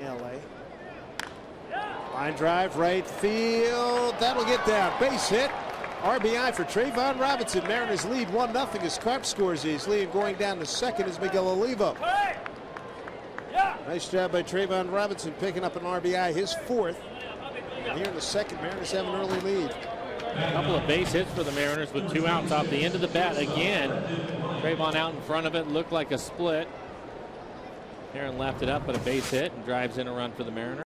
LA. Line drive, right field. That'll get down. Base hit. RBI for Trayvon Robinson. Mariners lead 1 0 as Carp scores easily. And going down to second is Miguel Olivo. Nice job by Trayvon Robinson picking up an RBI, his fourth. And here in the second, Mariners have an early lead. A couple of base hits for the Mariners with two outs off the end of the bat again. Trayvon out in front of it, looked like a split. Aaron left it up, but a base hit and drives in a run for the Mariners.